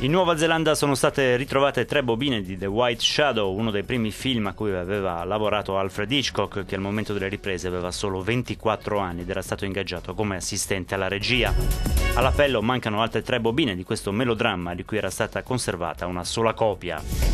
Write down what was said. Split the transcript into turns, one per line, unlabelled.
In Nuova Zelanda sono state ritrovate tre bobine di The White Shadow, uno dei primi film a cui aveva lavorato Alfred Hitchcock, che al momento delle riprese aveva solo 24 anni ed era stato ingaggiato come assistente alla regia. All'appello mancano altre tre bobine di questo melodramma di cui era stata conservata una sola copia.